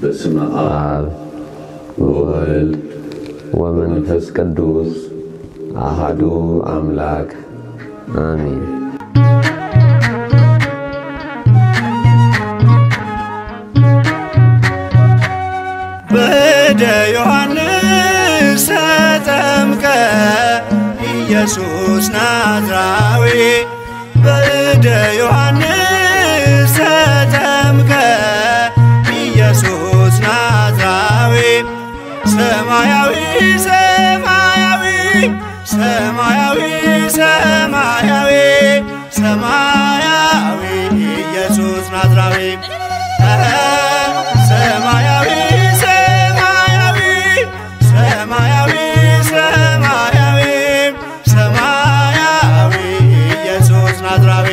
በስመ አብ ወወልድ ወመንፈስ ቅዱስ አሃዱ አምላክ አሜን። በእደ ዮሐንስ ተጠምቀ ኢየሱስ ናዝራዊ በእደ ዮሐንስ ሰማያዊ ሰማያዊ ሰማያዊ ኢየሱስ ናዝራዊ። ሰማያዊ ሰማያዊ ሰማያዊ ሰማያዊ ሰማያዊ ኢየሱስ ናዝራዊ።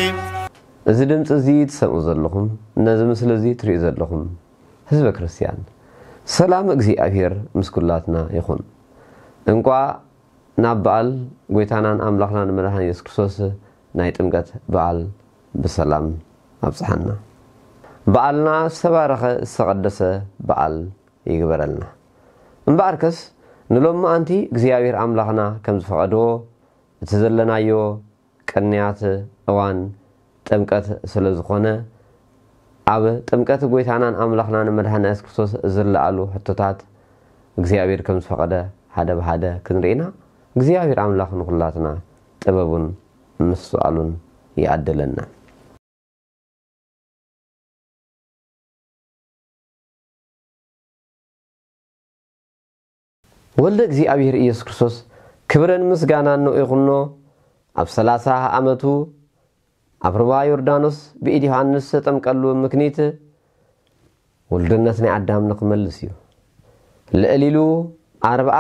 እዚ ድምፂ እዚ ትሰምዑ ዘለኹም ነዚ ምስሊ እዚ ትሪኡ ዘለኹም ህዝበ ክርስቲያን ሰላም እግዚኣብሔር ምስ ኩላትና ይኹን። እንቋ ናብ በዓል ጎይታናን ኣምላኽናን መድሃን የሱስ ክርስቶስ ናይ ጥምቀት በዓል ብሰላም ኣብፅሓና በዓልና ዝተባረኸ ዝተቐደሰ በዓል ይግበረልና። እምበኣርከስ ንሎም መኣንቲ እግዚኣብሔር ኣምላኽና ከም ዝፈቐድዎ እቲ ዘለናዮ ቅንያት እዋን ጥምቀት ስለ ዝኾነ ኣብ ጥምቀት ጎይታናን ኣምላኽናን መድሃና የሱስ ክርስቶስ ዝለኣሉ ሕቶታት እግዚኣብሔር ከም ዝፈቐደ ሓደ ብሓደ ክንርኢና እግዚኣብሔር ኣምላኽ ንኩላትና ጥበቡን ምስትዋእሉን ይኣድለና ወልደ እግዚኣብሔር ኢየሱስ ክርስቶስ ክብረን ምስጋናን ንዑ ይኹኖ ኣብ 30 ዓመቱ ኣብ ሩባ ዮርዳኖስ ብኢድ ዮሃንስ ተጠምቀሉ ምክኒት ውልድነት ናይ ኣዳም ንክመልስ እዩ። ልዕል ኢሉ ኣርብዓ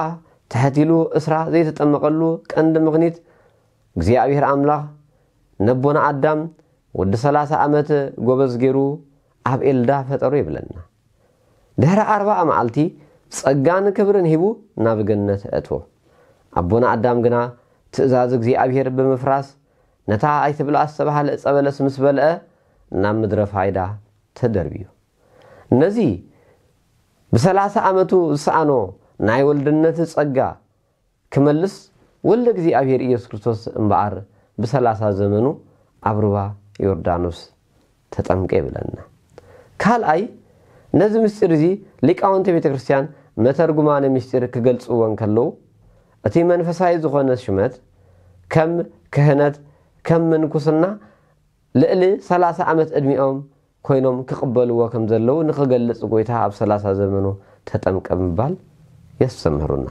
ትሕቲሉ እስራ ዘይተጠመቐሉ ቀንዲ ምክኒት እግዚኣብሔር ኣምላኽ ነቦና ኣዳም ወዲ 30 ዓመት ጎበዝ ገይሩ ኣብ ኤልዳ ፈጠሩ ይብለና። ድሕሪ ኣርባዓ መዓልቲ ጸጋን ክብርን ሂቡ ናብ ገነት እትዎ። ኣቦና ኣዳም ግና ትእዛዝ እግዚኣብሔር ብምፍራስ ነታ ኣይትብልዓ ዝተባሃለ ዕፀ በለስ ምስ በልአ ናብ ምድረ ፋይዳ ተደርብዩ ነዚ ብሰላሳ ዓመቱ ዝሰኣኖ ናይ ወልድነት ጸጋ ክመልስ ወልደ እግዚኣብሔር ኢየሱስ ክርስቶስ እምበኣር ብሰላሳ ዘመኑ ኣብ ሩባ ዮርዳኖስ ተጠምቀ ይብለና። ካልኣይ ነዚ ምስጢር እዚ ሊቃውንቲ ቤተ ክርስቲያን መተርጉማነ ምስጢር ክገልፅዎን ከለዉ እቲ መንፈሳዊ ዝኾነ ሽመት ከም ክህነት ከም ምንኩስና ልዕሊ 30 ዓመት ዕድሚኦም ኮይኖም ክቕበልዎ ከም ዘለው ንክገልፅ ጎይታ ኣብ 30 ዘመኑ ተጠምቀ ምባል የስተምህሩና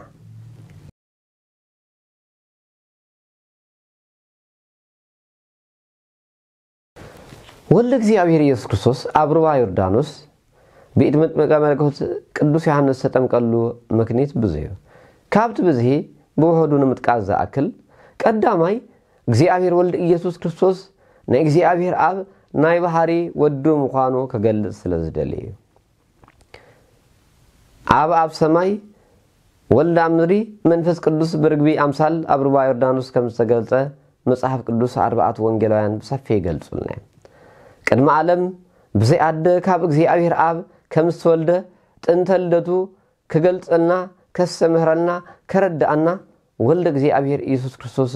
ወልደ እግዚኣብሔር ኢየሱስ ክርስቶስ ሩባ ዮርዳኖስ ብኢድ መጥመቀ መለኮት ቅዱስ ዮሃንስ ተጠምቀሉ ምክኒት ብዙ ካብቲ ብዝሂ ብውሕዱ ንምጥቃስ ዝኣክል ቀዳማይ እግዚኣብሔር ወልዲ ኢየሱስ ክርስቶስ ናይ እግዚኣብሔር ኣብ ናይ ባህሪ ወዱ ምዃኑ ክገልፅ ስለ ዝደሊ እዩ። ኣብ ኣብ ሰማይ ወልዲ ኣብ ምድሪ መንፈስ ቅዱስ ብርግቢ ኣምሳል ኣብ ሩባ ዮርዳኖስ ከም ዝተገልፀ መፅሓፍ ቅዱስ ኣርባዕቱ ወንጌላውያን ብሰፊ ይገልፁልና ቅድሚ ዓለም ብዘይኣደ ካብ እግዚኣብሔር ኣብ ከም ዝተወልደ ጥንተ ልደቱ ክገልፀልና ከስተምህረልና ከረድኣና ወልደ እግዚኣብሔር ኢየሱስ ክርስቶስ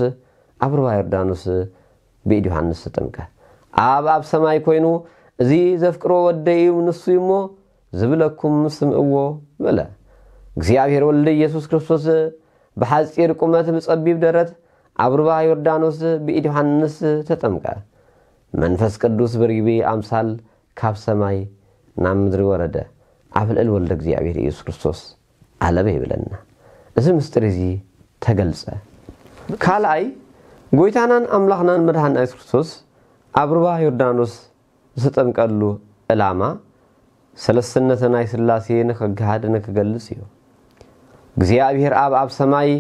ኣብ ሩባ ዮርዳኖስ ብኢድ ዮሃንስ ተጠምቀ ኣብ ኣብ ሰማይ ኮይኑ እዚ ዘፍቅሮ ወደይ ንሱ እሞ ዝብለኩም ስምዕዎ በለ እግዚኣብሔር ወልዲ ኢየሱስ ክርስቶስ ብሓፂር ቁመት ብፀቢብ ደረት ኣብ ሩባ ዮርዳኖስ ብኢድ ዮሃንስ ተጠምቀ። መንፈስ ቅዱስ ብርግቢ ኣምሳል ካብ ሰማይ ናብ ምድሪ ወረደ። ኣብ ልዕል ወልደ እግዚኣብሔር ኢየሱስ ክርስቶስ ኣለበ ይብለና። እዚ ምስጢር እዚ ተገልፀ ካልኣይ ጎይታናን ኣምላኽናን መድሃና የሱስ ክርስቶስ ኣብ ሩባ ዮርዳኖስ ዝተጠምቀሉ ዕላማ ሰለስትነት ናይ ስላሴ ንክገሃድ ንክገልፅ እዩ እግዚኣብሔር ኣብ ኣብ ሰማይ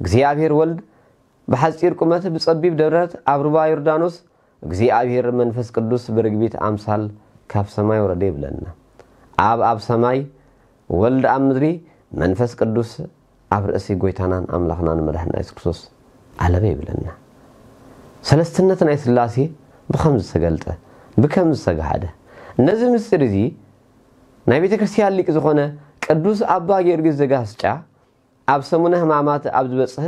እግዚኣብሔር ወልድ ብሓፂር ቁመት ብፀቢብ ደብረት ኣብ ሩባ ዮርዳኖስ እግዚኣብሔር መንፈስ ቅዱስ ብርግቢት ኣምሳል ካብ ሰማይ ወረደ ይብለና። ኣብ ኣብ ሰማይ ወልዲ ኣብ ምድሪ መንፈስ ቅዱስ ኣብ ርእሲ ጎይታናን ኣምላኽናን መድሕና የሱስ ክርስቶስ ኣለበ ይብለና። ሰለስትነት ናይ ስላሴ ብከምዚ ተገልጠ ብከም ዝተጋሃደ ነዚ ምስጢር እዚ ናይ ቤተ ክርስቲያን ሊቅ ዝኾነ ቅዱስ ኣባ ጊዮርጊስ ዘጋስጫ ኣብ ሰሙነ ሕማማት ኣብ ዝበፅሕ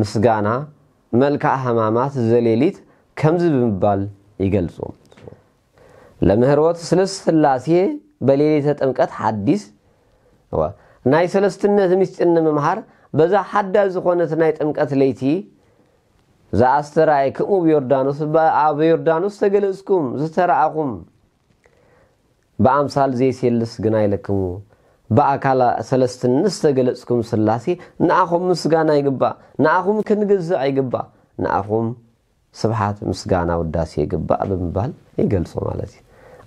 ምስጋና መልክዓ ሕማማት ዘሌሊት ከምዚ ብምባል ይገልፁ ለምህሮት ሰለስተ ስላሴ በሌሊተ ጥምቀት ሓዲስ ናይ ሰለስትነት ምስጢር ንምምሃር በዛ ሓዳስ ዝኾነት ናይ ጥምቀት ለይቲ ዝኣስተራእክሙ ብዮርዳኖስ ኣብ ዮርዳኖስ ዝተረኣኹም ብኣምሳል ዘይሴልስ ግና ይለክሙ ብኣካል ሰለስትነት ዝተገለጽኩም ስላሴ ንኣኹም ምስጋና ይግባእ ንኣኹም ክንግዝእ ይግባእ ንኣኹም ስብሓት ምስጋና ውዳሴ ይግባእ ብምባል ይገልፆ ማለት እዩ።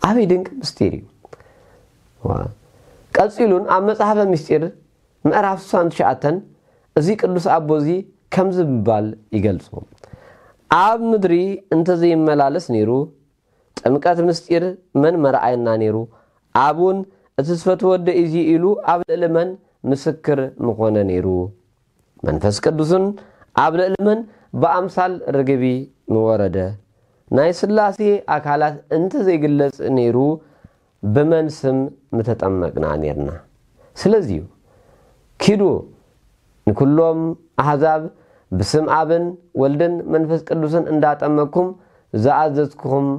ዓበይ ድንቂ ምስጢር እዩ። ቀፂሉን ኣብ መፅሓፈ ምስጢር ምዕራፍ 69 እዚ ቅዱስ ኣቦ እዚ ከምዚ ብምባል ይገልፁ ኣብ ምድሪ እንተዘይመላለስ ነይሩ ጥምቀት ምስጢር መን መርኣየና ነይሩ ኣብ እቲ ዝፈትወደ እዚ ኢሉ ኣብ ልዕሊ መን ምስክር ምኾነ ነይሩ? መንፈስ ቅዱስን ኣብ ልዕሊ መን ብኣምሳል ርግቢ ምወረደ ናይ ስላሴ ኣካላት እንተዘይግለጽ ነይሩ ብመን ስም ምተጠመቅና ነርና? ስለዚ ኪዱ ንኩሎም ኣሕዛብ ብስም ኣብን ወልድን መንፈስ ቅዱስን እንዳጠመቅኩም ዝኣዘዝኩኹም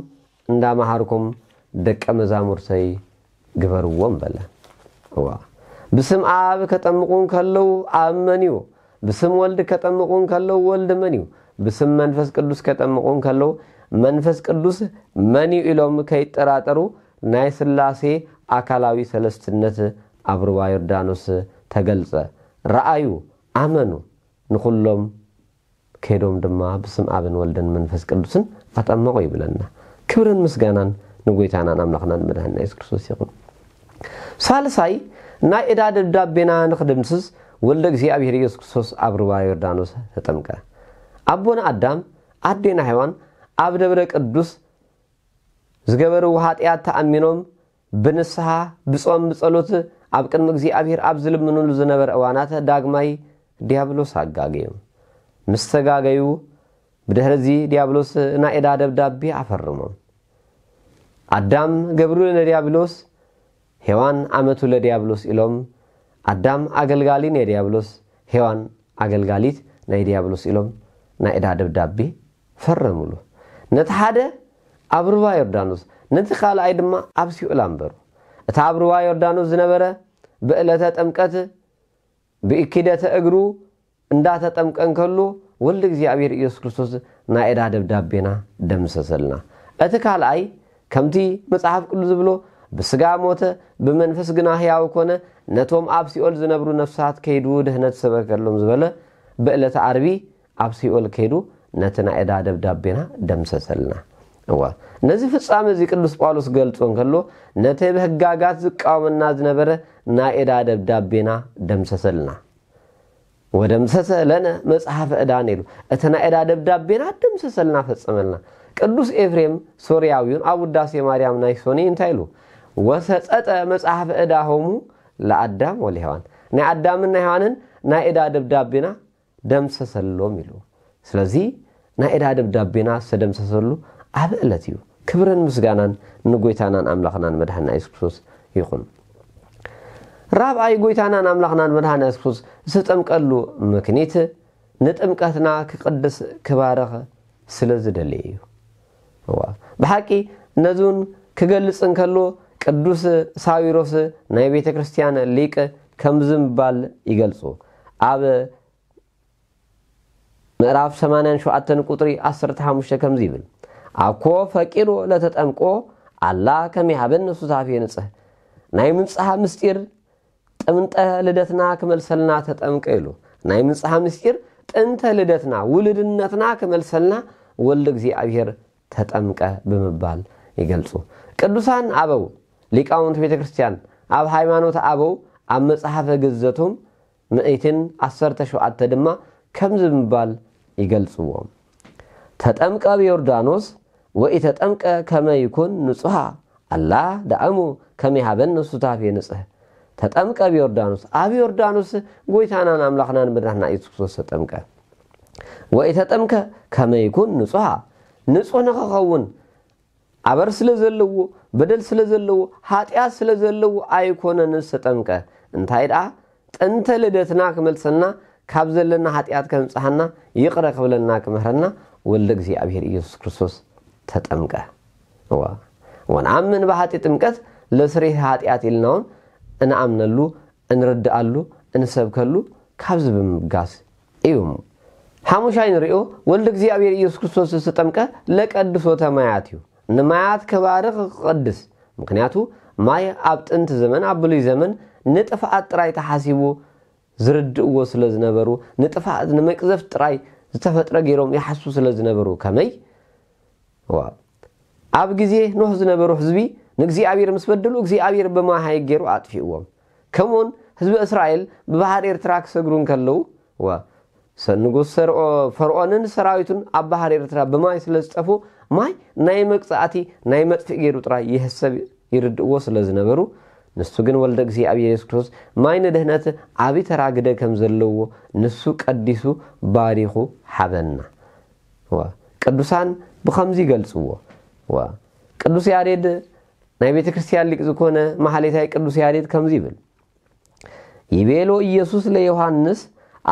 እንዳመሃርኩም ደቀ መዛሙርተይ ግበርዎም በለ። ብስም ኣብ ከጠምቁን ከለው መን እዩ። ብስም ወልዲ ከጠምቁን ከለው መን እዩ። ብስም መንፈስ ቅዱስ ከጠምቁን ከለው መንፈስ ቅዱስ እዩ ኢሎም ከይጠራጠሩ ናይ ስላሴ ኣካላዊ ሰለስትነት ኣብ ሩባ ዮርዳኖስ ተገልፀ ረኣዩ ኣመኑ ንኩሎም ከይዶም ድማ ብስም ኣብን ወልደን መንፈስ ቅዱስን ኣጠመቑ ይብለና። ክብርን ምስጋናን ንጎይታናን ኣምላኽናን መድሃንና የሱስ ክርስቶስ ይኹን ሳልሳይ ናይ ዕዳ ደብዳቤና ንክድምስስ ወልደ እግዚኣብሔር ኢየሱስ ክርስቶስ ኣብ ሩባ ዮርዳኖስ ተጠምቀ። ኣቦና ኣዳም ኣዴና ሃይዋን ኣብ ደብረ ቅዱስ ዝገበርዎ ሃጢኣት ተኣሚኖም ብንስሓ ብፆም ብፀሎት ኣብ ቅድሚ እግዚኣብሔር ኣብ ዝልምንሉ ዝነበረ እዋናት ዳግማይ ዲያብሎስ ኣጋገዮም ምስ ተጋገዩ ብድሕሪ እዚ ዲያብሎስ ናይ ዕዳ ደብዳቤ ኣፈርሞም። ኣዳም ገብሩ ለዲያብሎስ ሄዋን ኣመቱ ለዲያብሎስ ኢሎም ኣዳም ኣገልጋሊ ናይ ዲያብሎስ ሄዋን ኣገልጋሊት ናይ ዲያብሎስ ኢሎም ናይ ዕዳ ደብዳቤ ፈረሙሉ። ነቲ ሓደ ኣብ ሩባ ዮርዳኖስ ነቲ ካልኣይ ድማ ኣብ ሲኦል ኣንበሩ። እቲ ኣብ ሩባ ዮርዳኖስ ዝነበረ ብዕለተ ጥምቀት ብኢኪደተ እግሩ እንዳተጠምቀ እንከሎ ወልዲ እግዚኣብሔር ኢየሱስ ክርስቶስ ናይ ዕዳ ደብዳቤና ደምሰሰልና። እቲ ካልኣይ ከምቲ መፅሓፍ ቅዱስ ዝብሎ ብስጋ ሞተ ብመንፈስ ግና ህያው ኮነ። ነቶም ኣብ ሲኦል ዝነብሩ ነፍሳት ከይዱ ድህነት ሰበከሎም ዝበለ ብዕለተ ዓርቢ ኣብ ሲኦል ከይዱ ነቲ ናይ ዕዳ ደብዳቤና ደምሰሰልና። እዋ ነዚ ፍፃመ እዚ ቅዱስ ጳውሎስ ገልፆ እንከሎ ነቲ ብህጋጋት ዝቃወመና ዝነበረ ናይ ዕዳ ደብዳቤና ደምሰሰልና። ወደምሰሰ ለነ መፅሓፈ ዕዳ ነኢሉ እቲ ናይ ዕዳ ደብዳቤና ደምሰሰልና ፈፀመልና ቅዱስ ኤፍሬም ሶርያዊውን ኣብ ውዳሴ ማርያም ናይ ሶኒ እንታይ ኢሉ ወሰፀጠ መፅሓፈ ዕዳ ሆሙ ለኣዳም ወለሄዋን ናይ ኣዳምን ናይ ሄዋንን ናይ ዕዳ ደብዳቤና ደምሰሰሎም ኢሉ ስለዚ ናይ ዕዳ ደብዳቤና ዝተደምሰሰሉ ኣብ ዕለት እዩ። ክብርን ምስጋናን ንጎይታናን ኣምላኽናን መድሓና የሱስ ክርስቶስ ይኹን። ራብኣይ ጎይታናን ኣምላኽናን መድሓና የሱስ ክርስቶስ ዝተጠምቀሉ ምክኒት ንጥምቀትና ክቅድስ ክባረኽ ስለ ዝደለየ እዩ። ብሓቂ ነዚን ክገልፅ እንከሎ ቅዱስ ሳዊሮስ ናይ ቤተ ክርስቲያን ሊቅ ከምዚ ምባል ይገልፁ ኣብ ምዕራፍ 87 ቁጥሪ 15 ከምዚ ይብል ኣኮ ፈቂሮ ለተጠምቆ ኣላ ከመይ ሃበን ሱታፍ ንፅህ ናይ ምንፅሓ ምስጢር ጥምንጠ ልደትና ክመልሰልና ተጠምቀ ኢሉ ናይ ምንፅሓ ምስጢር ጥንተ ልደትና ውልድነትና ክመልሰልና ወልዲ እግዚኣብሔር ተጠምቀ ብምባል ይገልፁ ቅዱሳን ኣበው ሊቃውንቲ ቤተ ክርስቲያን ኣብ ሃይማኖት ኣበው ኣብ መፅሓፈ ግዘቶም ምእትን 17 ድማ ከምዚ ብምባል ይገልፅዎም ተጠምቀ ብዮርዳኖስ ወኢ ተጠምቀ ከመይ ይኩን ንጹሃ ኣላ ዳእሙ ከመይ ሃበን ሱታፍ ንፅህ ተጠምቀ ብዮርዳኖስ ኣብ ዮርዳኖስ ጎይታናን ኣምላኽናን መድራህና ኢየሱስ ክርስቶስ ተጠምቀ። ወኢ ተጠምከ ከመይ ይኩን ንጹሃ ንጹህ ንኽኸውን ኣበር ስለ ዘለዎ በደል ስለ ዘለዎ ሃጢኣት ስለ ዘለዎ ኣይኮነንስ ተጠምቀ እንታይ ደኣ ጥንተ ልደትና ክመልሰና ካብ ዘለና ሃጢኣት ከምፅሓና ይቕረ ክብለና ክምህረና ወልደ እግዚኣብሔር ኢየሱስ ክርስቶስ ተጠምቀ። ወንኣምን ብሃጢ ጥምቀት ለስሬት ሃጢኣት ኢልና እውን እንኣምነሉ እንርድኣሉ እንሰብከሉ ካብዚ ብምብጋስ እዩ። ሓሙሻይ ንሪኦ ወልዲ እግዚኣብሔር ኢየሱስ ክርስቶስ ዝተጠምቀ ለቀድሶተ ማያት እዩ ንማያት ከባርኽ ክቐድስ ምክንያቱ ማይ ኣብ ጥንቲ ዘመን ኣብ ብሉይ ዘመን ንጥፍኣት ጥራይ ተሓሲቡ ዝርድእዎ ስለ ዝነበሩ ንጥፍኣት ንመቅዘፍ ጥራይ ዝተፈጥረ ገይሮም ይሓስቡ ስለ ዝነበሩ ከመይ? ኣብ ግዜ ኖህ ዝነበሩ ህዝቢ ንእግዚኣብሔር ምስ በደሉ እግዚኣብሔር ብማሃይ ገይሩ ኣጥፊእዎም። ከምኡውን ህዝቢ እስራኤል ብባህር ኤርትራ ክሰግሩ ከለዉ ንጉስ ፈርዖንን ሰራዊቱን ኣብ ባህር ኤርትራ ብማይ ስለ ዝጠፉ ማይ ናይ መቅፃእቲ ናይ መጥፊእ ገይሩ ጥራይ ይህሰብ ይርድእዎ ስለ ዝነበሩ ንሱ ግን ወልደ እግዚኣብሔር የሱስ ክርስቶስ ማይ ንድህነት ዓብይ ተራግደ ከም ዘለዎ ንሱ ቀዲሱ ባሪኹ ሓበና። ቅዱሳን ብከምዚ ይገልፅዎ ቅዱስ ያሬድ ናይ ቤተ ክርስቲያን ሊቅ ዝኾነ ማሕሌታይ ቅዱስ ያሬድ ከምዚ ይብል ይቤሎ ኢየሱስ ለዮሃንስ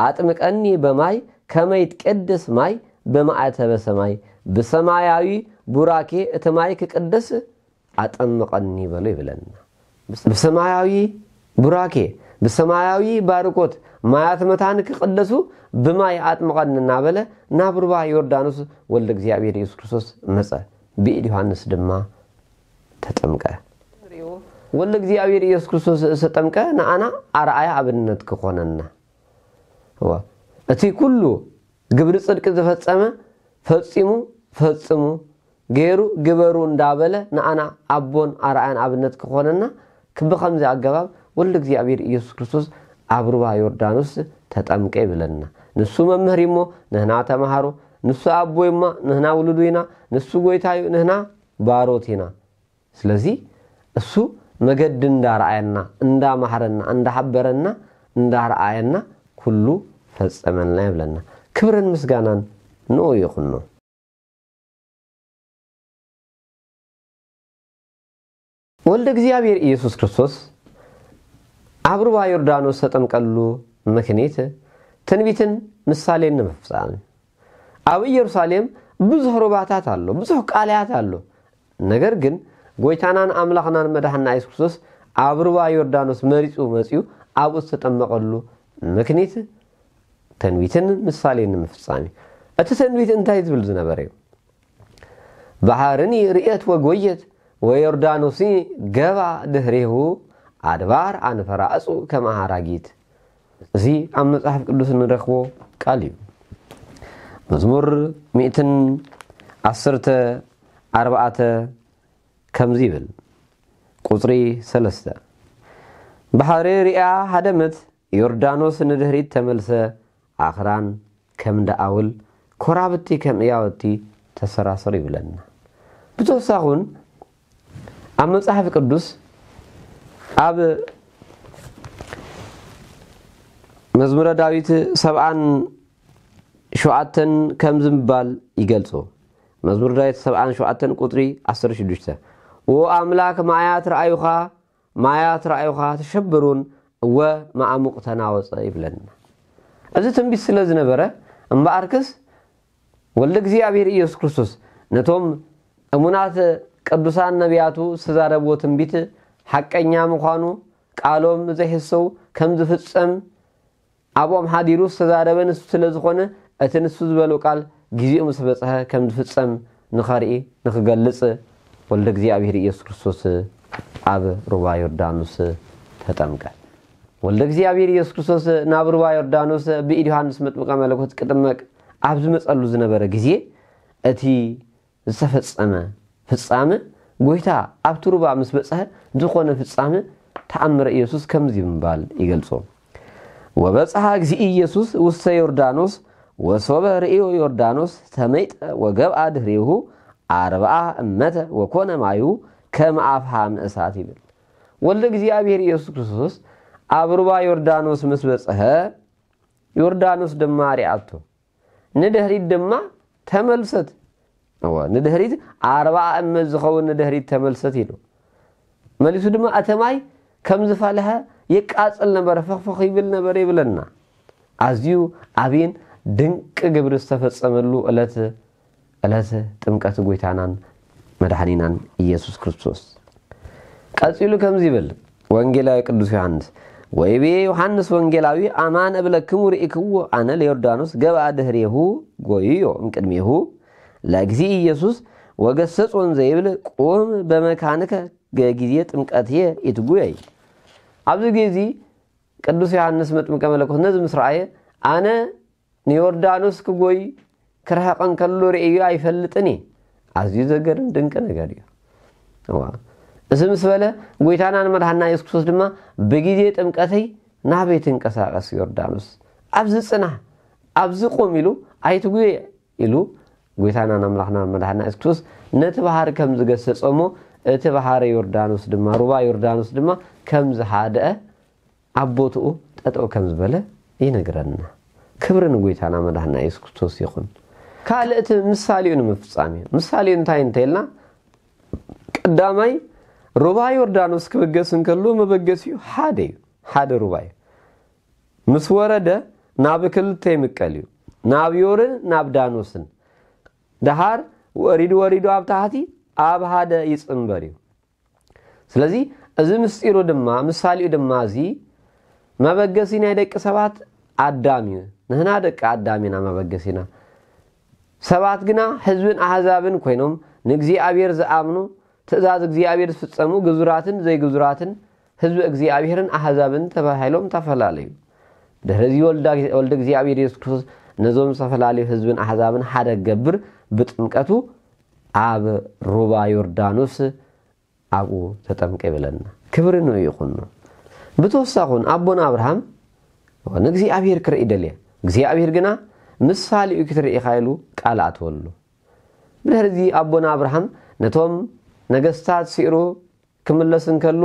አጥምቀኒ በማይ ከመይ ትቀድስ ማይ በማዕተበ ሰማይ ብሰማያዊ ቡራኬ እቲ ማይ ክቅደስ አጠምቀኒ በሎ ይብለና። ብሰማያዊ ቡራኬ ብሰማያዊ ባርኮት ማያት መታን ክቅደሱ ብማይ አጥምቀኒ እናበለ ናብ ሩባ ዮርዳኖስ ወልደ እግዚኣብሔር ኢየሱስ ክርስቶስ መፀ ብኢድ ዮሃንስ ድማ ተጠምቀ። ወልደ እግዚኣብሔር ኢየሱስ ክርስቶስ ዝተጠምቀ ንኣና ኣርኣያ ኣብነት ክኾነና። እቲ ኩሉ ግብሪ ፅድቂ ዝፈፀመ ፈፂሙ ፈፅሙ ገይሩ ግበሩ እንዳበለ ንኣና ኣቦን ኣርኣያን ኣብነት ክኾነና ብከምዚ ኣገባብ ወልዲ እግዚኣብሔር ኢየሱስ ክርስቶስ ኣብ ሩባ ዮርዳኖስ ተጠምቀ ይብለና። ንሱ መምህር እሞ ንህና ተምሃሮ ንሱ ኣቦ እማ ንህና ውሉዱ ኢና ንሱ ጎይታ እዩ ንህና ባሮት ኢና። ስለዚ እሱ መገዲ እንዳረኣየና እንዳማሕረና እንዳሓበረና እንዳረኣየና ኩሉ ፈፀመልና ይብለና። ክብርን ምስጋናን ንኡ ይኹኖ ወልደ እግዚኣብሔር ኢየሱስ ክርስቶስ ኣብ ሩባ ዮርዳኖስ ተጠምቀሉ ምክኒት ትንቢትን ምሳሌን ንምፍፃም ኣብ ኢየሩሳሌም ብዙሕ ሩባታት ኣሎ ብዙሕ ቃልያት ኣሎ ነገር ግን ጎይታናን ኣምላኽናን መድሓና ኢየሱስ ክርስቶስ ኣብ ሩባ ዮርዳኖስ መሪፁ መፅኡ ኣብኡ ዝተጠመቐሉ ምክኒት ተንቢትን ምሳሌን ንምፍፃም እቲ ተንቢት እንታይ ዝብል ዝነበረ እዩ? ባሕርኒ ርእየት ወጎየት ወዮርዳኖሲ ገባ ድህሬሁ ኣድባር ኣንፈራእፁ ከም ኣሃራጊት እዚ ኣብ መፅሓፍ ቅዱስ ንረኽቦ ቃል እዩ። መዝሙር 114 ከምዚ ይብል። ቁፅሪ 3 ባሕሪ ሪኣ ሃደመት ዮርዳኖስ ንድህሪት ተመልሰ ኣኽራን ከም ደኣውል ኮራብቲ ከም እያወቲ ተሰራሰሩ ይብለና። ብተወሳኺ እውን ኣብ መፅሓፍ ቅዱስ ኣብ መዝሙረ ዳዊት ሰብኣን ሸውዓተን ከም ዝምባል ይገልፆ መዝሙር ዳዊት ሰብኣን ሸውዓተን ቁጥሪ 16 ዎ ኣምላክ ማያት ረኣዩኻ ማያት ረኣዩኻ ተሸብሩን እወ ማዕሙቕ ተናወፀ ይብለና። እዚ ትንቢት ስለ ዝነበረ እምበኣርክስ ወልደ እግዚኣብሔር ኢየሱስ ክርስቶስ ነቶም እሙናት ቅዱሳን ነቢያቱ ዝተዛረብዎ ትንቢት ሓቀኛ ምዃኑ ቃሎም ዘይሕሰው ከም ዝፍፀም ኣብኦም ሓዲሩ ዝተዛረበ ንሱ ስለ ዝኾነ እቲ ንሱ ዝበሎ ቃል ግዜኡ ምስ በፅሐ ከም ዝፍፀም ንኸርኢ ንክገልፅ ወልደ እግዚኣብሔር ኢየሱስ ክርስቶስ ኣብ ሩባ ዮርዳኖስ ተጠምቀ ወልደ እግዚኣብሔር ኢየሱስ ክርስቶስ ናብ ሩባ ዮርዳኖስ ብኢድ ዮሃንስ መጥምቀ መለኮት ክጥመቅ ኣብ ዝመፀሉ ዝነበረ ግዜ እቲ ዝተፈፀመ ፍፃመ ጎይታ ኣብቲ ሩባ ምስ በፅሐ ዝኾነ ፍፃመ ተኣምረ ኢየሱስ ከምዚ ምባል ይገልፆ ወበፅሓ እግዚእ ኢየሱስ ውስተ ዮርዳኖስ ወሶበ ርእዮ ዮርዳኖስ ተመይጠ ወገብኣ ድህሪሁ ኣርብዓ እመተ ወኮነ ማዩ ከም ኣፍሃም እሳት ይብል። ወልደ እግዚኣብሔር ኢየሱስ ክርስቶስ ኣብ ሩባ ዮርዳኖስ ምስ በፅሐ ዮርዳኖስ ድማ ሪኣቶ ንድሕሪት ድማ ተመልሰት ንድሕሪት ኣርባዓ እመት ዝኸውን ንድሕሪት ተመልሰት ኢሉ። መሊሱ ድማ እተ ማይ ከም ዝፈለሐ የቃፅል ነበረ ፈኽፈኽ ይብል ነበረ ይብለና። ኣዝዩ ኣብይን ድንቂ ግብሪ ዝተፈፀመሉ ዕለት ጥምቀት ጎይታናን መድሓኒናን ኢየሱስ ክርስቶስ። ቀፂሉ ከምዚ ይብል ወንጌላዊ ቅዱስ ዮሃንስ ወይቤ ዮሃንስ ወንጌላዊ ኣማን እብለክሙ ርኢክዎ ኣነ ለዮርዳኖስ ገብኣ ድህሬሁ ጎይዮ እምቅድሜሁ ለግዚ ኢየሱስ ወገሰጾን ዘይብል ቁም በመካንከ ጊዜ ጥምቀትየ ይትጉየይ ኣብዚ ግዜ ቅዱስ ዮሃንስ መጥምቀ መለኮት ነዚ ምስ ረኣየ ኣነ ንዮርዳኖስ ክጎይ ክርሕቐን ከሎ ርእዮ ኣይፈልጥን እየ። ኣዝዩ ዘገርም ድንቂ ነገር እዩ። እዚ ምስ በለ ጎይታና ንመድሓና የሱስ ክርስቶስ ድማ ብግዜ ጥምቀተይ ናበይ ትንቀሳቐስ ዮርዳኖስ። ኣብዚ ፅናሕ ኣብዚ ቁም ኢሉ ኣይትጉየ ኢሉ ጎይታና ኣምላኽና መድሓና የሱስ ነቲ ባሃሪ ከም ዝገሰፆ እሞ እቲ ባሃሪ ዮርዳኖስ ድማ ሩባ ዮርዳኖስ ድማ ከም ዝሓደአ ኣብ ጠጠው ከም ዝበለ ይነግረና ክብሪ ንጎይታና መድሓና የሱስ ክርስቶስ ይኹን። ካልእቲ ምሳሌኡ ንምፍፃም እዩ። ምሳሌኡ እንታይ እንተይልና ቀዳማይ ሩባ ዮርዳኖስ ክብገስ እንከሎ መበገሲኡ ሓደ እዩ። ሓደ ሩባ እዩ። ምስ ወረደ ናብ ክልተ ይምቀል እዩ። ናብ ዮርን ናብ ዳኖስን ድሃር ወሪዱ ወሪዱ ኣብ ታሕቲ ኣብ ሓደ ይፅምበር እዩ። ስለዚ እዚ ምስጢሩ ድማ ምሳሌኡ ድማ እዚ መበገሲ ናይ ደቂ ሰባት ኣዳም እዩ። ንህና ደቂ ኣዳም ኢና መበገሲና ሰባት ግና ህዝብን ኣሕዛብን ኮይኖም ንእግዚኣብሔር ዝኣምኑ ትእዛዝ እግዚኣብሔር ዝፍፀሙ ግዙራትን ዘይግዙራትን ህዝቢ እግዚኣብሔርን ኣሕዛብን ተባሂሎም ተፈላለዩ። ድሕሪ ወልደ እግዚኣብሔር የሱስ ክርስቶስ ነዞም ዝተፈላለዩ ህዝብን ኣሕዛብን ሓደ ገብር ብጥምቀቱ ኣብ ሩባ ዮርዳኖስ ኣብኡ ተጠምቀ ይብለና። ክብሪ ንኡ ይኹኑ ብተወሳኹን ኣቦና ኣብርሃም ንእግዚኣብሔር ክርኢ ደልየ እግዚኣብሔር ግና ምሳሊኡ ክትርኢኻ ኢሉ ቃል ኣትወሉ ብድሕሪ እዚ ኣቦና ኣብርሃም ነቶም ነገስታት ሲእሩ ክምለስ እንከሎ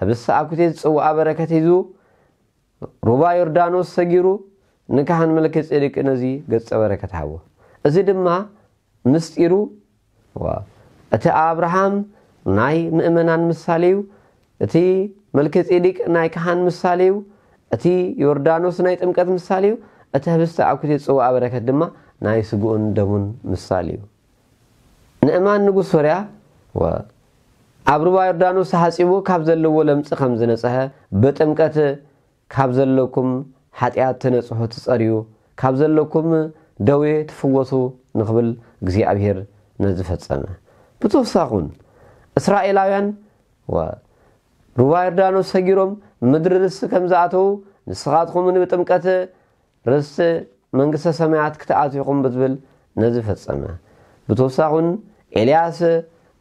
ህብስተ ኣኩቴ ዝፅዋዓ በረከት ሒዙ ሩባ ዮርዳኖስ ሰጊሩ ንካህን መልከ ጼዴቅ ነዚ ገፀ በረከት ሃቦ እዚ ድማ ምስጢሩ እቲ ኣብርሃም ናይ ምእመናን ምሳሌ እዩ እቲ መልከ ጼዴቅ ናይ ካህን ምሳሌ እዩ እቲ ዮርዳኖስ ናይ ጥምቀት ምሳሌ እዩ እቲ ህብስተ ኣኩቴ ዝፅዋዓ በረከት ድማ ናይ ስጉኡን ደሙን ምሳሌ እዩ ንእማን ንጉስ ሶርያ ኣብ ሩባ ዮርዳኖስ ተሓፂቡ ካብ ዘለዎ ለምፂ ከም ዝነፅሐ ብጥምቀት ካብ ዘለኩም ሓጢኣት ትነፅሑ ትፀርዩ ካብ ዘለኩም ደዌ ትፍወሱ ንክብል እግዚኣብሔር ነዚ ፈፀመ ብተወሳኹን እስራኤላውያን ሩባ ዮርዳኖስ ሰጊሮም ምድሪ ርስቲ ከም ዝኣተዉ ንስኻትኩምን ብጥምቀት ርስቲ መንግስተ ሰማያት ክትኣትኹም ብዝብል ነዚ ፈፀመ ብተወሳኹን ኤልያስ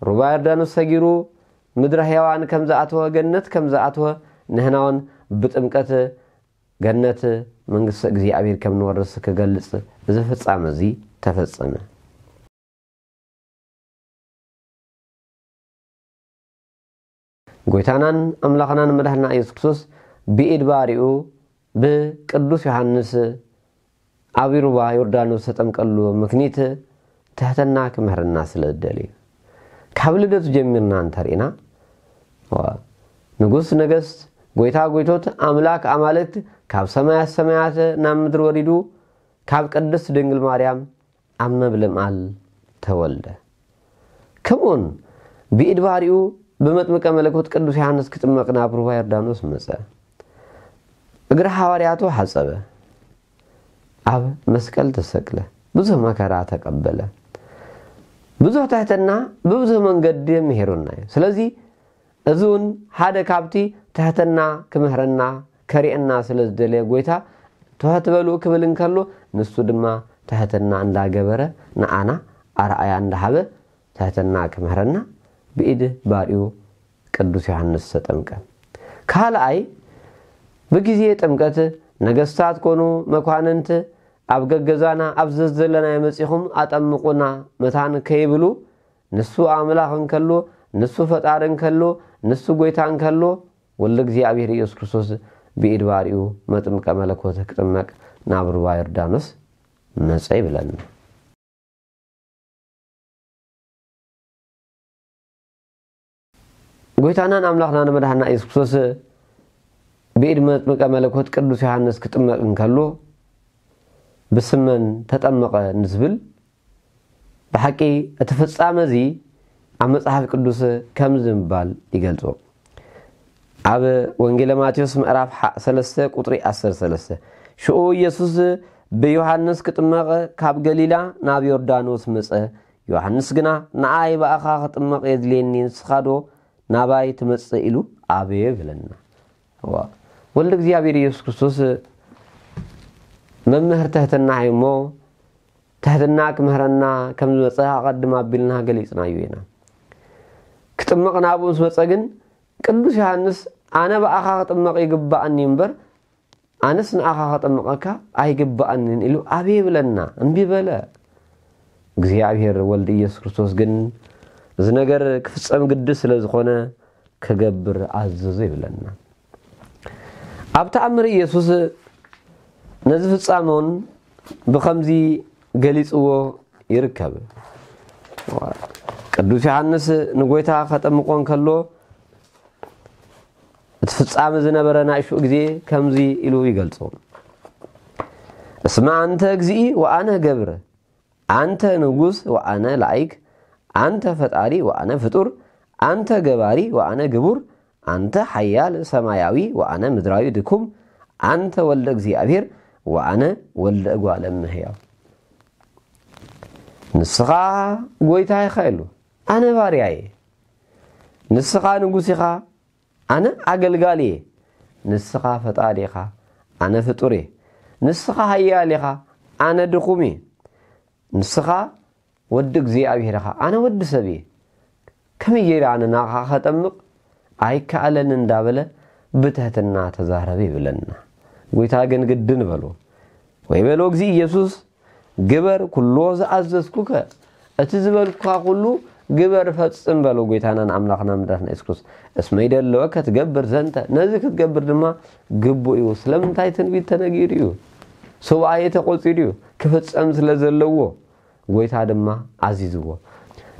ሩባ ዮርዳኖስ ሰጊሩ ምድሪ ሕያዋን ከም ዝኣተወ ገነት ከም ዝኣተወ ንህናውን ብጥምቀት ገነት መንግስቲ እግዚኣብሔር ከም ንወርስ ክገልፅ እዚ ፍፃመ እዚ ተፈፀመ ጎይታናን ኣምላኽናን መድሕና ኢየሱስ ክርስቶስ ብኢድ ባሪኡ ብቅዱስ ዮሃንስ ኣብ ሩባ ዮርዳኖስ ተጠምቀሉ ምክኒት ትሕተና ክምህርና ስለ ዝደል እዩ። ካብ ልደቱ ጀሚርና እንተሪእና ንጉስ ነገስት ጎይታ ጎይቶት ኣምላክ ኣማልክት ካብ ሰማያት ሰማያት ናብ ምድሪ ወሪዱ ካብ ቅድስት ድንግል ማርያም ኣብ መብልምኣል ተወልደ። ከምኡውን ብኢድ ባሪኡ ብመጥምቀ መለኮት ቅዱስ ዮሃንስ ክጥመቕ ናብ ሩባ ዮርዳኖስ መፀ። እግሪ ሓዋርያቱ ሓፀበ። ኣብ መስቀል ተሰቅለ። ብዙሕ መከራ ተቀበለ። ብዙሕ ትሕትና ብብዙሕ መንገዲ ምሄሩና እዩ። ስለዚ እዚ እውን ሓደ ካብቲ ትሕትና ክምህረና ከሪአና ስለ ዝደለየ ጎይታ ትሕት በልኡ ክብል እንከሎ ንሱ ድማ ትሕትና እንዳገበረ ንኣና ኣርኣያ እንዳሃበ ትሕትና ክምህረና ብኢድ ባሪኡ ቅዱስ ዮሃንስ ተጠምቀ ካልኣይ ብግዜ ጥምቀት ነገስታት ኮኑ መኳንንቲ ኣብ ገገዛና ኣብ ዘዘለና የመፂኹም ኣጠምቁና መታን ከይብሉ ንሱ ኣምላኽ እንከሎ ንሱ ፈጣሪ እንከሎ ንሱ ጎይታ እንከሎ ወለ እግዚኣብሔር ኢየሱስ ክርስቶስ ብኢድ ባሪኡ መጥምቀ መለኮት ክጥመቅ ናብ ሩባ ዮርዳኖስ መፀ ይብለና ጎይታናን ኣምላኽና ንመድሃና ኢየሱስ ክርስቶስ ብኢድ መጥምቀ መለኮት ቅዱስ ዮሃንስ ክጥመቅ እንከሎ ብስመን ተጠመቐ ንዝብል ብሓቂ እቲ ፍጻመ እዚ ኣብ መፅሓፍ ቅዱስ ከምዚ ምባል ይገልፆ ኣብ ወንጌለ ማቴዎስ ምዕራፍ 3 ቁጥሪ 13 ሽኡ ኢየሱስ ብዮሃንስ ክጥመቕ ካብ ገሊላ ናብ ዮርዳኖስ መፀ። ዮሃንስ ግና ንኣይ ባእኻ ክጥመቕ የድልየኒ ንስኻ ዶ ናባይ ትመፅእ ኢሉ ኣበየ ይብለና። ወልዲ እግዚኣብሔር ኢየሱስ ክርስቶስ መምህር ትህትና እዩ እሞ ትህትና ክምህረና ከም ዝመፀ ኣቐድማ ኣቢልና ገሊፅናዩ ኢና። ክጥምቕ ናብኡ ምስ መፀ ግን ቅዱስ ዮሃንስ ኣነ ብኣኻ ክጥመቕ ይግባአኒ እምበር ኣነስ ንኣኻ ከጠምቐካ ኣይግባአንን ኢሉ ኣበየ ይብለና እምቢ በለ። እግዚኣብሔር ወልዲ ኢየሱስ ክርስቶስ ግን እዚ ነገር ክፍፀም ግዲ ስለ ዝኾነ ክገብር ኣዘዞ ይብለና። ኣብ ተኣምሪ ኢየሱስ ነዚ ፍፃሞን ብከምዚ ገሊፅዎ ይርከብ። ቅዱስ ዮሃንስ ንጎይታ ከጠምቆ ከሎ እቲ ፍፃሚ ዝነበረ ናይ ሽኡ ግዜ ከምዚ ኢሉ ይገልፆ እስማ አንተ እግዚኢ ወኣነ ገብር አንተ ንጉስ ወኣነ ላይክ አንተ ፈጣሪ ወኣነ ፍጡር አንተ ገባሪ ወኣነ ግቡር አንተ ሓያል ሰማያዊ ወኣነ ምድራዊ ድኩም አንተ ወልደ እግዚኣብሔር ወኣነ ወልደ እጓለ እመሕያው ንስኻ ጎይታ ኢኻ ኢሉ ኣነ ባርያ እየ ንስኻ ንጉስ ኢኻ ኣነ ኣገልጋሊ እየ ንስኻ ፈጣሪ ኢኻ ኣነ ፍጡር እየ ንስኻ ሃያል ኢኻ ኣነ ድኹም እየ ንስኻ ወዲ እግዚኣብሔር ኣነ ወዲ ሰብ እየ ከመይ ገይረ ኣነ ናኻ ከጠምቕ ኣይከኣለን እንዳበለ ብትህትና ተዛረበ ይብለና። ጎይታ ግን ግድን በሎ። ወይ በሎ እግዚ ኢየሱስ ግበር ኩሎ ዝኣዘዝኩከ እቲ ዝበልኩካ ኩሉ ግበር ፈፅም በሎ ጎይታናን ኣምላኽና ምድራትና የሱስ ክርስቶስ። እስመ ይደለወከ ትገብር ዘንተ። ነዚ ክትገብር ድማ ግቡእ እዩ። ስለምንታይ ትንቢት ተነጊሩ እዩ? ሰብኣየ ተቆፂሩ እዩ። ክፍፀም ስለ ዘለዎ ጎይታ ድማ ኣዚዝዎ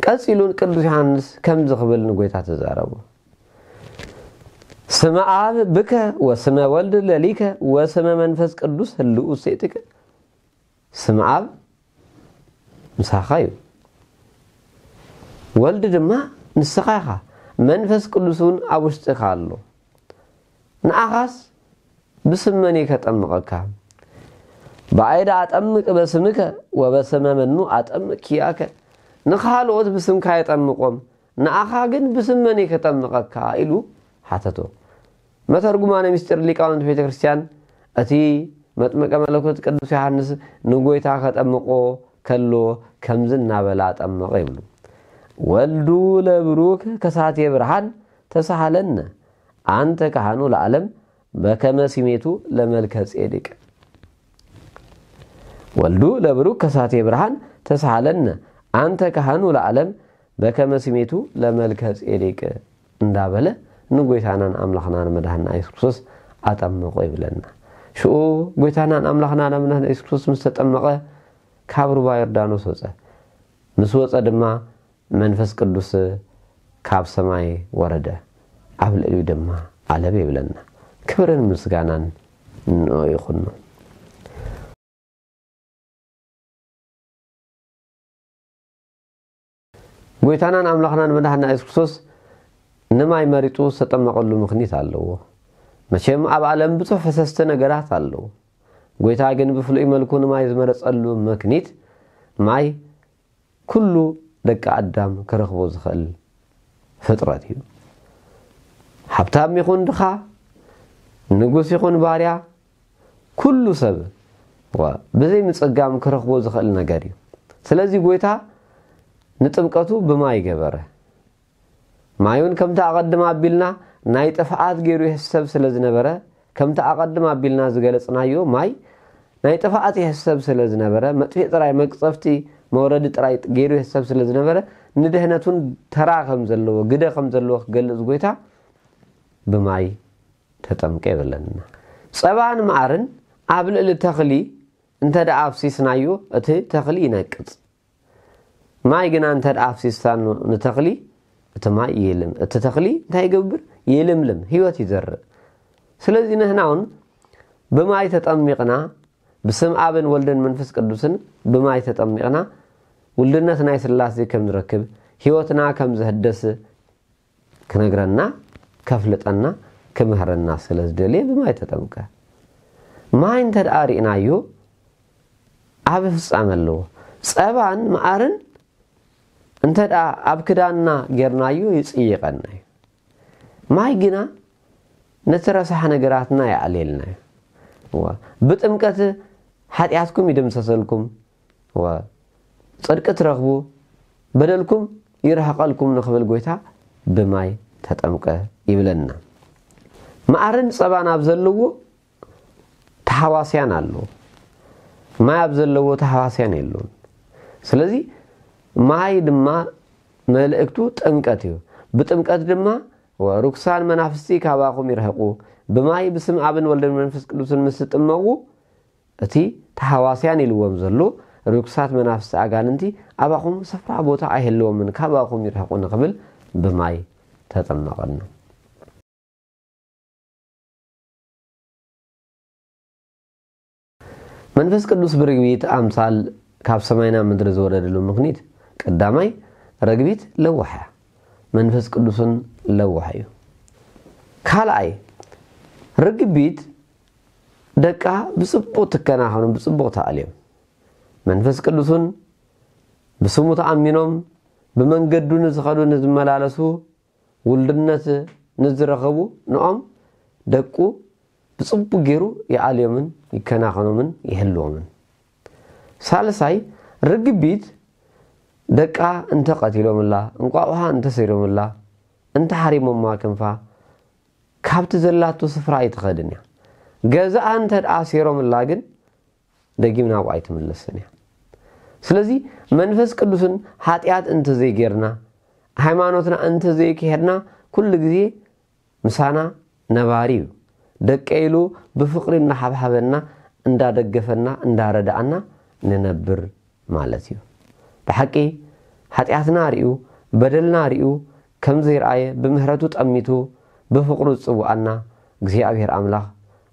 ቀፂሉን ቅዱስ ዮሃንስ ከምዚ ክብል ንጎይታ ተዛረቡ። ስመ ኣብ ብከ ወስመ ወልድ ለሊከ ወስመ መንፈስ ቅዱስ ህልኡ ሴትከ ስመ ኣብ ምሳኻ እዩ ወልዲ ድማ ንስኻ ኢኻ መንፈስ ቅዱስ እውን ኣብ ውሽጢኻ ኣሎ። ንኣኻስ ብስመን ከጠምቐካ። ብኣይዳ ኣጠምቅ በስምከ ወበስመ መኑ ኣጠምቅ ኪያከ። ንኻልኦት ብስምካ የጠምቆም ንኣኻ ግን ብስመን ከጠምቐካ ኢሉ ሓተቶ። መተርጉማነ ምስጢር ሊቃውንቲ ቤተ ክርስቲያን እቲ መጥመቀ መለኮት ቅዱስ ዮሃንስ ንጎይታ ከጠምቆ ከሎ ከምዚ እናበላ ጠመቐ ይብሉ ወልዱ ለብሩክ ከሳቴ ብርሃን ተሳሃለነ አንተ ካህኑ ለዓለም በከመ ሲሜቱ ለመልከ ጼዴቅ። ወልዱ ለብሩክ ከሳቴ ብርሃን ተሳሃለነ አንተ ካህኑ ለዓለም በከመ ሲሜቱ ለመልከ ጼዴቅ። እንዳበለ ንጎይታናን ኣምላኽናን መድሃና ኢየሱስ ክርስቶስ ኣጠመቆ ይብለና። ሽኡ ጎይታናን ኣምላኽናን መድሃና ኢየሱስ ክርስቶስ ምስ ተጠመቐ ካብ ሩባ ዮርዳኖስ ወፀ ምስ ወፀ ድማ መንፈስ ቅዱስ ካብ ሰማይ ወረደ። ኣብ ልዕሊኡ ድማ ኣለበ ይብለና። ክብርን ምስጋናን ንኦ ይኹኑ ጎይታናን ኣምላኽናን መድሃና ኢየሱስ ክርስቶስ ንማይ መሪጡ ዝተጠመቐሉ ምክኒት ኣለዎ። መቸም ኣብ ዓለም ብዙሕ ፈሰስቲ ነገራት ኣለዉ። ጎይታ ግን ብፍሉይ መልኩ ንማይ ዝመረፀሉ ምክኒት ማይ ኩሉ ደቂ ኣዳም ክረኽቦ ዝኽእል ፍጥረት እዩ። ሓብታም ይኹን ድኻ ንጉስ ይኹን ባርያ ኩሉ ሰብ ብዘይ ምፅጋም ክረኽቦ ዝኽእል ነገር እዩ። ስለዚ ጎይታ ንጥምቀቱ ብማይ ገበረ። ማዩን ከምቲ ኣቐድማ ኣቢልና ናይ ጥፍኣት ገይሩ ይሕሰብ ስለ ዝነበረ ከምቲ ኣቐድማ ኣቢልና ዝገለፅናዮ ማይ ናይ ጥፍኣት ይሕሰብ ስለ ዝነበረ መጥፊእ ጥራይ መቅፀፍቲ መውረዲ ጥራይ ገይሩ ይሕሰብ ስለ ዝነበረ ንድህነቱን ተራ ከም ዘለዎ ግደ ከም ዘለዎ ክገልፅ ጎይታ ብማይ ተጠምቀ ይብለና ፀባን መዓርን ኣብ ልዕሊ ተኽሊ እንተ ደኣ ኣፍሲስናዮ እቲ ተኽሊ ይነቅፅ ማይ ግና እንተ ደኣ ኣፍሲስታ ንተኽሊ እቲ ማይ የልም እቲ ተኽሊ እንታይ ይገብር? የልምልም ሂወት ይዘርእ። ስለዚ ንሕና እውን ብማይ ተጠሚቕና ብስም ኣብን ወልድን መንፈስ ቅዱስን ብማይ ተጠሚቕና ውልድነት ናይ ስላሴ ከም ዝረክብ ሂወትና ከም ዝህደስ ክነግረና ከፍልጠና ክምህረና ስለ ዝደልየ ብማይ ተጠምቀ። ማይ እንተ ደኣ ርኢናዮ ኣብ ፍፃመ ኣለዎ። ፀባን መዓርን እንተ ደኣ ኣብ ክዳንና ጌርናዮ ይፅይቐና እዩ ማይ ግና ነቲ ነገራትና ይኣልየልና እዩ ብጥምቀት ሓጢኣትኩም ይድምሰሰልኩም ፅድቂ ትረኽቡ በደልኩም ይረሕቐልኩም ንኽብል ጎይታ ብማይ ተጠምቀ ይብለና። መዓርን ፀባን ኣብ ዘለዎ ተሓዋስያን ኣለዎ ማይ ኣብ ዘለዎ ተሓዋስያን የለውን ስለዚ ማይ ድማ መልእክቱ ጥምቀት እዩ። ብጥምቀት ድማ ርኩሳን መናፍስቲ ካባኹም ይርሕቁ ብማይ ብስም ኣብን ወልደን መንፈስ ቅዱስን ምስ ጥመቑ እቲ ተሓዋስያን ኢልዎም ዘሎ ርኩሳት መናፍስቲ ኣጋንንቲ ኣባኹም ስፍራ ቦታ ኣይህልዎምን ካባኹም ይርሕቁ ንኽብል ብማይ ተጠመቐና መንፈስ ቅዱስ ብርግቢት ኣምሳል ካብ ሰማይና ምድሪ ዝወረደሉ ምክኒት ቀዳማይ ረግቢት ለዋሕ መንፈስ ቅዱስን ለዋሕ እዩ ካልኣይ ርግቢት ደቃ ብፅቡቅ ትከናኸኑ ብፅቡቅ ተኣልዮም መንፈስ ቅዱስን ብስሙ ተኣሚኖም ብመንገዱ ንዝኸዱ ንዝመላለሱ ውልድነት ንዝረኸቡ ንኦም ደቁ ብፅቡቅ ገይሩ ይኣልዮምን ይከናኸኖምን ይህልዎምን ሳልሳይ ርግቢት ደቃ እንተቐቲሎምላ እንቋቑሓ እንተሰይሮምላ እንተሓሪሞማ ክንፋ ካብቲ ዘላቶ ስፍራ ኣይትኸድን እያ። ገዛኣ እንተ ደኣ ሴሮምላ ግን ደጊም ናብኡ ኣይትምለስን እያ ስለዚ መንፈስ ቅዱስን ሓጢኣት እንተዘይጌርና ሃይማኖትና እንተዘይክሄድና ኩሉ ግዜ ምሳና ነባሪ እዩ። ደቀ ኢሉ ብፍቅሪ እናሓብሓበና እንዳደገፈና እንዳረዳእና ንነብር ማለት እዩ። ብሓቂ ሓጢኣትና ርዩ በደልና ርዩ ከም ዘይረኣየ ብምህረቱ ጠሚቱ ብፍቅሩ ዝፅዋኣና እግዚኣብሔር ኣምላኽ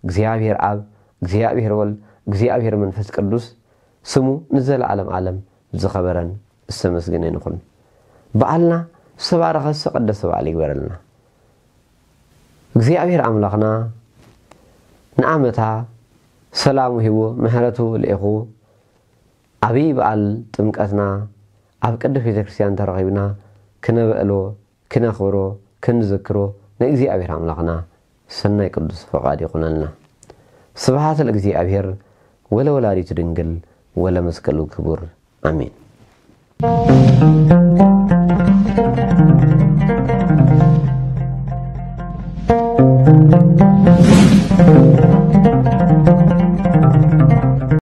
እግዚኣብሔር ኣብ እግዚኣብሔር ወልድ እግዚኣብሔር መንፈስ ቅዱስ ስሙ ንዘለዓለም ዓለም ዝኸበረን ዝተመስግነን ይኹን። በዓልና ዝተባረኸ ዝተቐደሰ በዓል ይግበረልና። እግዚኣብሔር ኣምላኽና ንዓመታ ሰላሙ ሂቡ ምሕረቱ ልኢኹ። ዓብይ በዓል ጥምቀትና ኣብ ቅድስ ቤተ ክርስቲያን ተረኺብና ክነበአሎ ክነኽብሮ ክንዝክሮ ንእግዚኣብሔር ኣምላኽና ሰናይ ቅዱስ ፈቓድ ይኹነልና። ስብሃት ለእግዚኣብሔር ወለወላዲቱ ድንግል ወለመስቀሉ ክቡር አሜን።